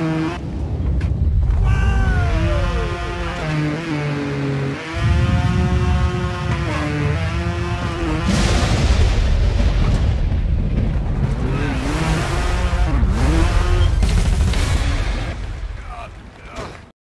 Mm-hmm.